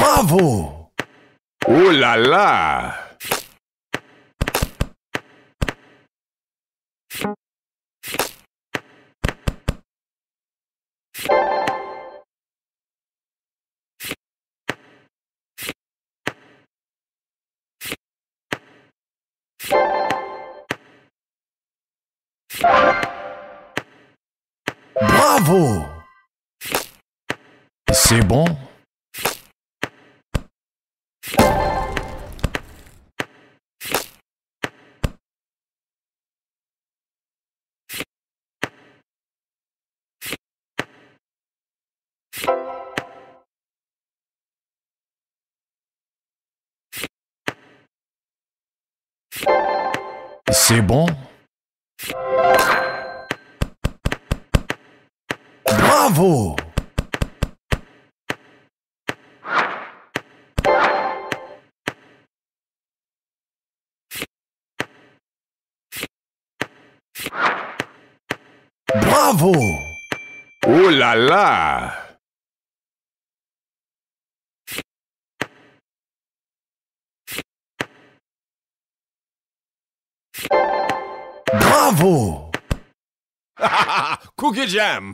Bravo! Oh là là! Bravo! C'est bon? C'est bon. Bravo. Bravo. Oh là là Bravo Cookie Jam